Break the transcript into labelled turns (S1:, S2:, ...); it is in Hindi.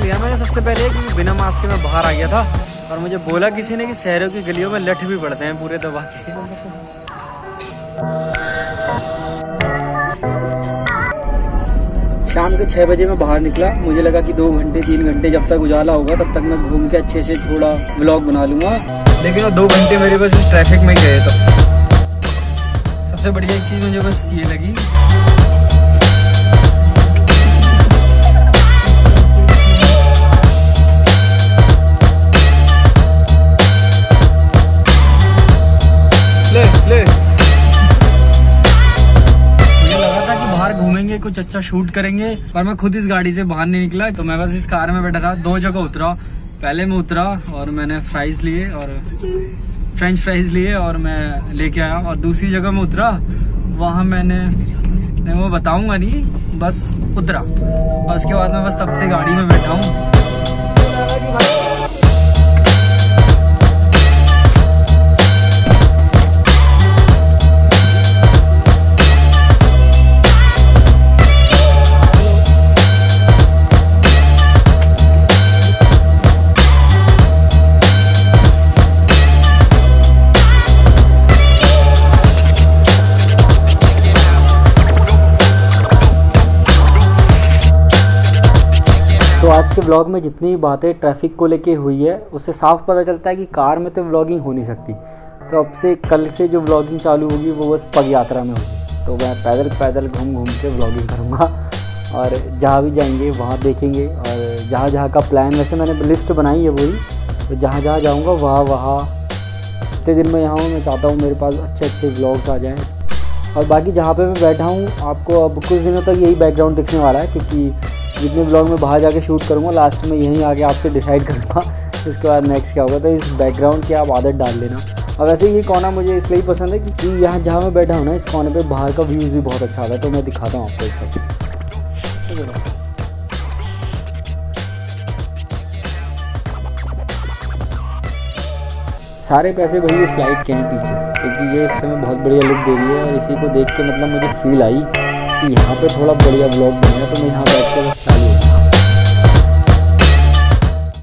S1: लिया मैंने सबसे पहले कि बिना मास्क के मैं बाहर आ गया था और मुझे बोला किसी ने कि शहरों की गलियों में लठ भी पड़ते हैं पूरे दबा के। शाम के छः बजे मैं बाहर निकला। मुझे लगा कि दो घंटे, तीन घंटे जब तक उजाला होगा, तब तक मैं घूम के अच्छे से थोड़ा ब्लॉग बना लूँगा। लेकिन वो दो घंटे मेरे बस इस ट्रैफ़िक में गए तब सबसे बढ़िया एक चीज़ मुझे बस ये लगी कुछ अच्छा शूट करेंगे, पर मैं खुद इस गाड़ी से बाहर नहीं निकला तो मैं बस इस कार में बैठा था, दो जगह उतरा, पहले मैं उतरा और मैंने फ्राइज लिए और फ्रेंच फ्राइज लिए और मैं लेके आया और दूसरी जगह में उतरा, वहाँ मैंने वो बताऊँगा नहीं, बस उतरा। और उसके बाद मैं बस तब से गाड़ी में बैठा हूँ। तो आज के ब्लॉग में जितनी बातें ट्रैफ़िक को लेके हुई है, उससे साफ़ पता चलता है कि कार में तो व्लॉगिंग हो नहीं सकती। तो अब से कल से जो व्लॉगिंग चालू होगी, वो बस पग यात्रा में होगी। तो मैं पैदल पैदल घूम घूम के व्लॉगिंग करूँगा और जहाँ भी जाएँगे, वहाँ देखेंगे। और जहाँ जहाँ का प्लान वैसे मैंने लिस्ट बनाई है वही। तो जहाँ जहाँ जाऊँगा, वहाँ वहाँ। इतने दिन में यहाँ हूँ, मैं चाहता हूँ मेरे पास अच्छे अच्छे व्लॉग्स आ जाएँ। और बाकी जहाँ पे मैं बैठा हूँ, आपको अब कुछ दिनों तक यही बैकग्राउंड दिखने वाला है, क्योंकि जितने ब्लॉग में बाहर जाके शूट करूँगा लास्ट में यहीं आके आपसे डिसाइड करूँगा, इसके बाद नेक्स्ट क्या होगा। तो इस बैकग्राउंड की आप आदत डाल लेना। और वैसे ये कोना मुझे इसलिए पसंद है क्योंकि यहाँ जहाँ मैं बैठा हूँ ना, इस कोने पे बाहर का व्यूज़ भी बहुत अच्छा आता है तो मैं दिखाता हूँ आपको एक सारे पैसे भाई इस स्लाइड के हैं पीछे, क्योंकि ये इस समय बहुत बढ़िया लुक दे रही है, और इसी को देख के मतलब मुझे फील आई कि यहाँ पे थोड़ा बढ़िया ब्लॉग बनेगा तो मैं यहाँ बैठ के बस